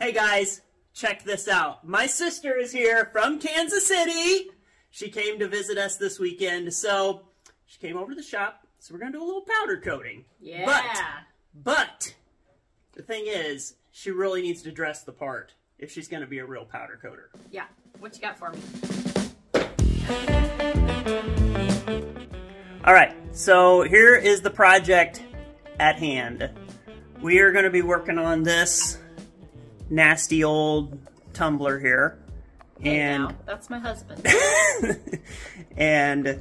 Hey guys, check this out. My sister is here from Kansas City. She came to visit us this weekend, so she came over to the shop. So we're gonna do a little powder coating. Yeah. But, but the thing is, she really needs to dress the part if she's gonna be a real powder coater. Yeah. What you got for me? All right, so here is the project at hand. We are going to be working on this nasty old tumbler here. Hey, and now, that's my husband. and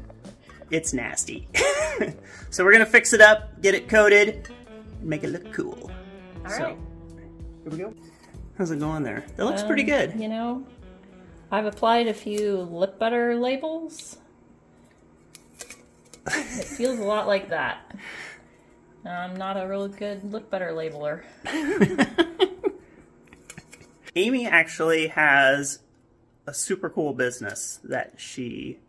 it's nasty. so we're going to fix it up, get it coated, make it look cool. All so, right. Here we go. How's it going there? That looks pretty Um, good. You know, I've applied a few lip butter labels. It feels a lot like that. I'm not a real good lip butter labeler. Amy actually has a super cool business that she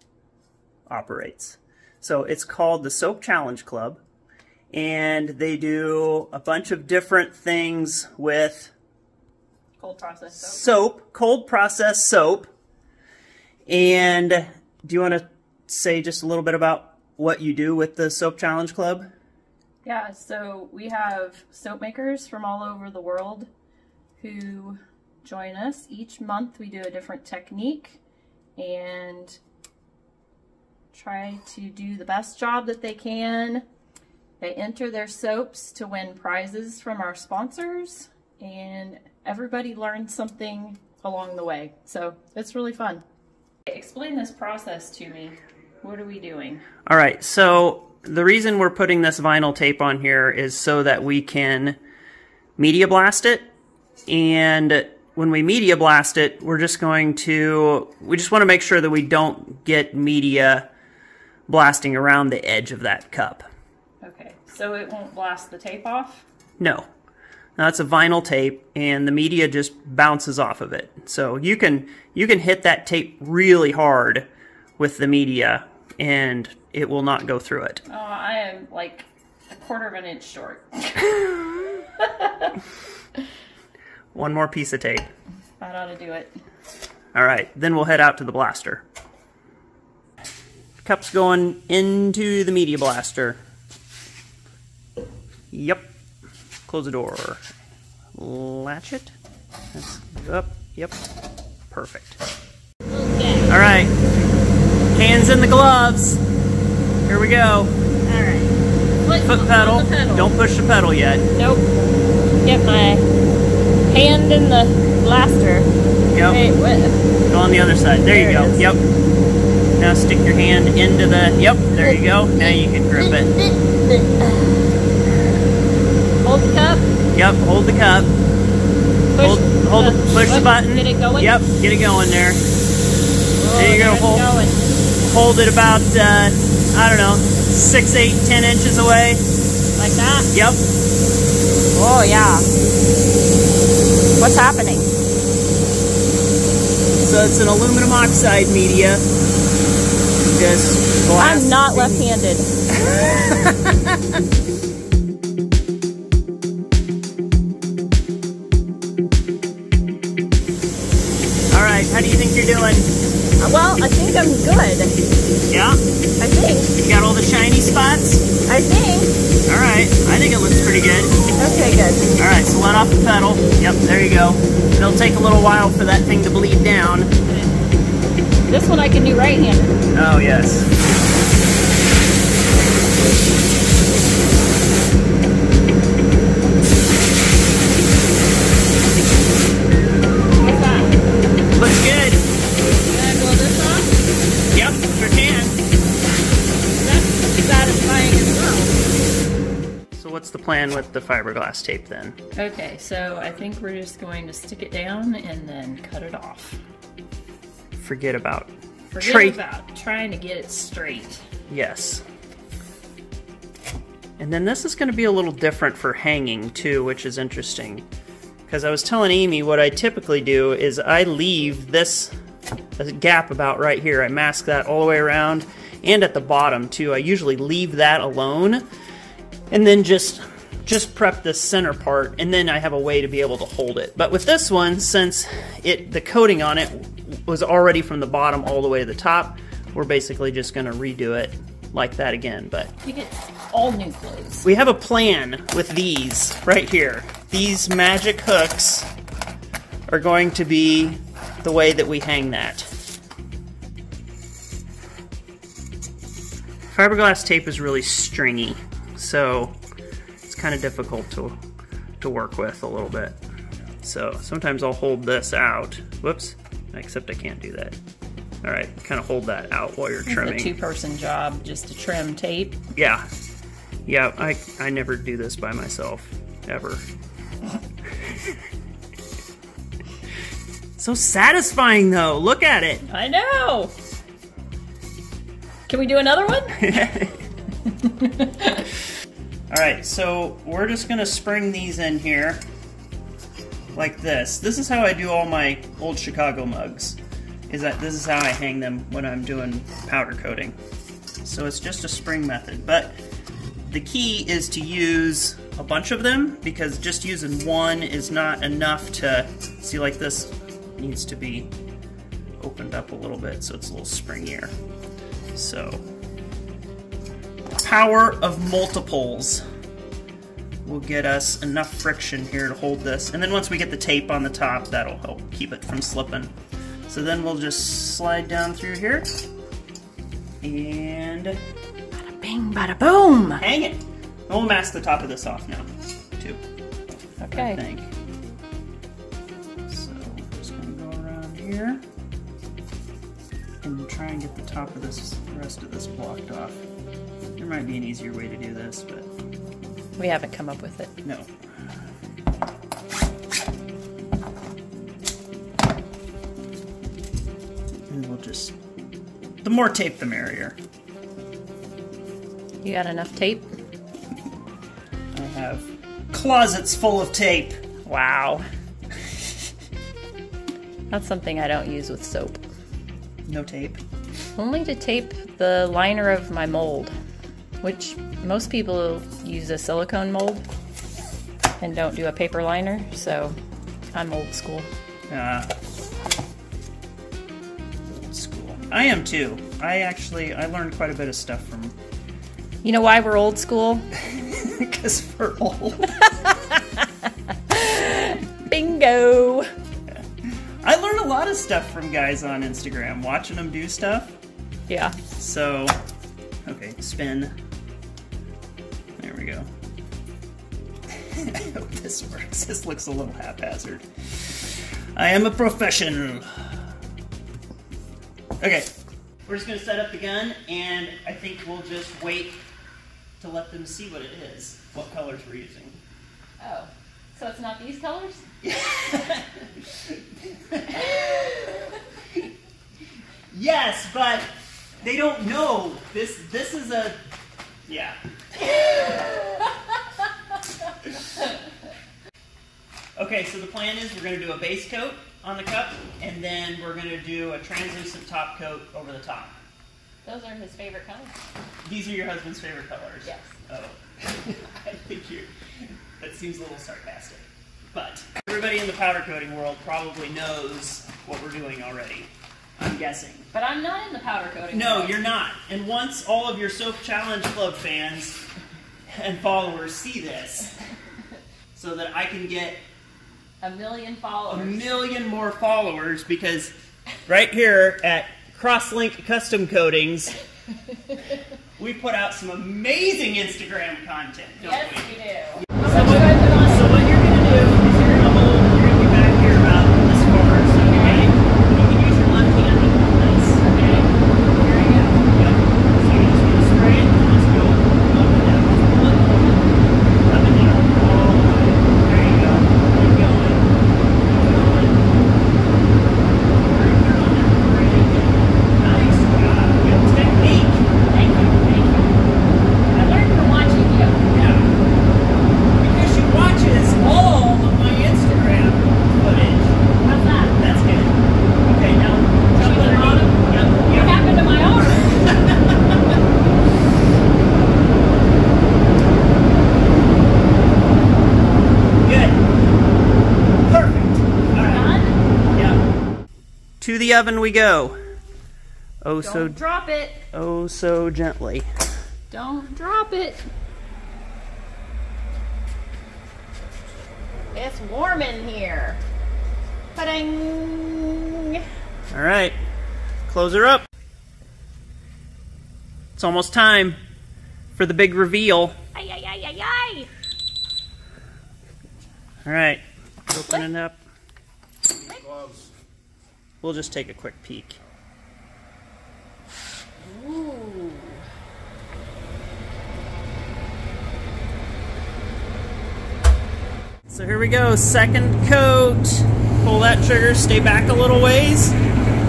operates. So it's called the Soap Challenge Club, and they do a bunch of different things with Cold process soap. soap, cold process soap. And do you want to say just a little bit about what you do with the Soap Challenge Club? Yeah, so we have soap makers from all over the world who join us. Each month we do a different technique and try to do the best job that they can. They enter their soaps to win prizes from our sponsors and everybody learns something along the way. So it's really fun. Explain this process to me. What are we doing? All right, so the reason we're putting this vinyl tape on here is so that we can media blast it. And when we media blast it, we're just going to, we just want to make sure that we don't get media blasting around the edge of that cup. Okay, so it won't blast the tape off? No. That's a vinyl tape and the media just bounces off of it. So you can you can hit that tape really hard with the media and it will not go through it. Oh, I am like a quarter of an inch short. One more piece of tape. That ought to do it. All right, then we'll head out to the blaster. Cup's going into the media blaster. Yep. Close the door. Latch it. That's up. Yep. Perfect. Okay. All right. Hands in the gloves. Here we go. Alright. Foot, Foot pedal. pedal. Don't push the pedal yet. Nope. Get my hand in the blaster. Yep. What? Go on the other side. There, you go. is. Yep. Now stick your hand into the. Yep. There you go. Now you can grip it. Hold the cup. Yep. Hold the cup. Push, Hold, hold the, push the button. Get it going? Yep. Get it going there. Oh, There you go, hold- going. Hold it about. Uh, I don't know. Six, eight, ten inches away. Like that? Yep. Oh, yeah. What's happening? So it's an aluminum oxide media. Just I'm not left-handed. All right. How do you think you're doing? Well, I think I'm good. Yeah. I think. Got all the shiny spots. I think. All right. I think it looks pretty good. Okay, good. All right. So let off the pedal. Yep. There you go. It'll take a little while for that thing to bleed down. This one I can do right-handed. Oh yes. So what's the plan with the fiberglass tape then? Okay, so I think we're just going to stick it down and then cut it off. Forget about. Forget Tra- about trying to get it straight. Yes. And then this is going to be a little different for hanging too, which is interesting. Because I was telling Amy what I typically do is I leave this gap about right here. I mask that all the way around and at the bottom too. I usually leave that alone and then just just prep the center part and then I have a way to be able to hold it. But with this one, since it the coating on it was already from the bottom all the way to the top, we're basically just gonna redo it like that again. But You get all new clothes. we have a plan with these right here. These magic hooks are going to be the way that we hang that. Fiberglass tape is really stringy, so it's kind of difficult to, to work with a little bit. So sometimes I'll hold this out. Whoops, except I can't do that. All right, kind of hold that out while you're trimming. It's a two-person job just to trim tape. Yeah. Yeah, I, I never do this by myself, ever. so satisfying though. Look at it. I know. Can we do another one? All right, so we're just gonna spring these in here like this. This is how I do all my old Chicago mugs. Is that this is how I hang them when I'm doing powder coating. So it's just a spring method, but the key is to use a bunch of them because just using one is not enough to see like this needs to be opened up a little bit so it's a little springier. So power of multiples will get us enough friction here to hold this. And then once we get the tape on the top, that'll help keep it from slipping. So then we'll just slide down through here and Bada bing, bada boom. hang it. We'll mask the top of this off now, too, I Okay. think. So we're just gonna go around here and try and get the top of this, the rest of this blocked off. There might be an easier way to do this, but We haven't come up with it. no. And we'll just, the more tape the merrier. You got enough tape? I have closets full of tape. Wow. That's something I don't use with soap. No tape. Only to tape the liner of my mold, which most people use a silicone mold and don't do a paper liner, so I'm old school. Uh, old school. I am too. I actually I learned quite a bit of stuff from You know why we're old school? because we're old. Bingo! I learn a lot of stuff from guys on Instagram, watching them do stuff. Yeah. So, okay, spin. this works. This looks a little haphazard. I am a professional. Okay, we're just gonna set up the gun, and I think we'll just wait to let them see what it is, what colors we're using. Oh, so it's not these colors? Yes, but they don't know. This this is a yeah. okay, so the plan is we're going to do a base coat on the cup, and then we're going to do a translucent top coat over the top. Those are his favorite colors. These are your husband's favorite colors. Yes. Oh, I think you. That seems a little sarcastic, but everybody in the powder coating world probably knows what we're doing already. I'm guessing. But I'm not in the powder coating. No, world. you're not. And once all of your Soap Challenge Club fans and followers see this, so that I can get a million followers. a million more followers, because right here at CrossLinc Custom Coatings, we put out some amazing Instagram content, don't yes, we? you do. So what, so what you're gonna do is you're gonna hold, you're gonna be back here about this far, so okay? You can use your left hand to hold this, okay? Here we go. Yep. So you just wanna spray it, and just go up and down. Just pull it, pull it, up and down, all the way. There you go. Keep going. Keep going. Very good on that. Very good. Nice job. Good technique. Thank you, thank you. I learned from watching you. Yeah. to the oven we go. Oh, Don't so drop it. oh so gently. Don't drop it. It's warm in here. Ba-ding. All right, close her up. It's almost time for the big reveal. Ay, ay, ay, ay, ay. All right, open it up. We'll just take a quick peek. Ooh. So here we go, second coat. Pull that trigger, stay back a little ways.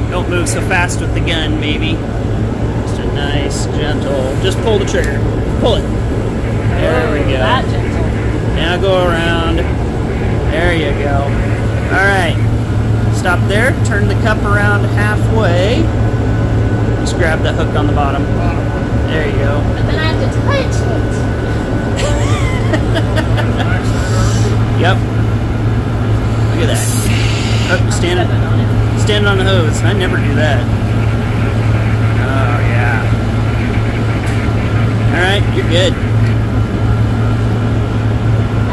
Don't move so fast with the gun, maybe. Just a nice, gentle, just pull the trigger. Pull it. There we go. That gentle. Now go around. There you go. Alright. Stop there, turn the cup around halfway. Just grab the hook on the bottom. There you go. And then I have to touch it. Yep. Look at that. Oh, standing, Seven on it. standing on the hose. I never do that. Oh, yeah. Alright, you're good.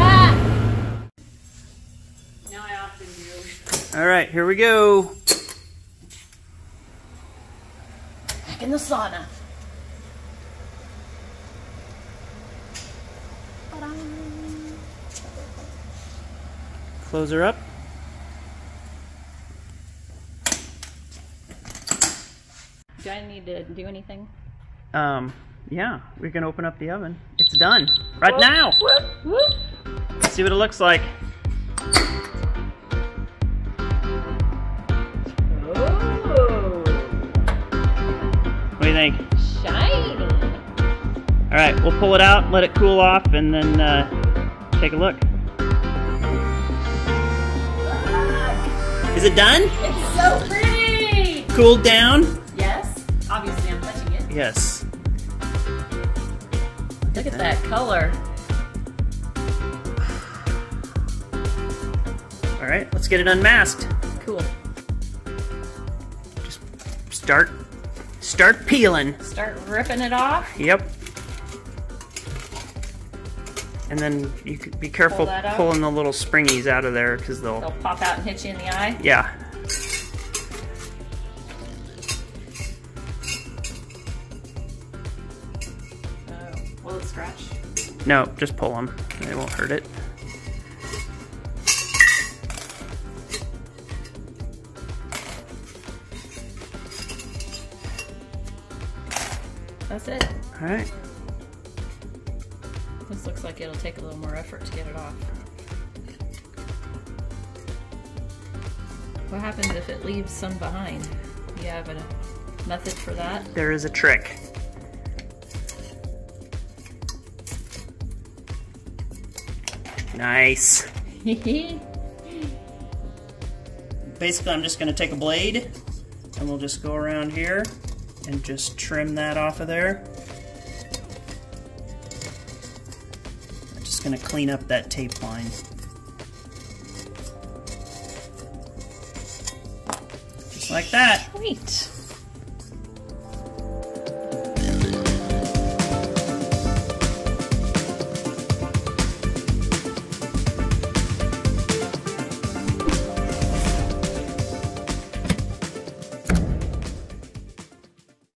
Ah. Now I often do. Alright, here we go. Back in the sauna. Close her up. Do I need to do anything? Um, yeah, we can open up the oven. It's done. Right now. Whoop, whoop. Let's see what it looks like. Think? shiny. Alright, we'll pull it out, let it cool off, and then uh, take a look. Is it done? It's so pretty. Cooled down? Yes. Obviously, I'm touching it. Yes. Look at that color. Alright, let's get it unmasked. Cool. Just start start peeling. Start ripping it off. Yep. And then you could be careful Pull pulling the little springies out of there because they'll They'll pop out and hit you in the eye. yeah. Oh, will it scratch? No, just pull them. They won't hurt it. That's it. All right. This looks like it'll take a little more effort to get it off. What happens if it leaves some behind? You have a method for that? There is a trick. Nice. Basically, I'm just going to take a blade and we'll just go around here and just trim that off of there. I'm just going to clean up that tape line. Just like that. Sweet.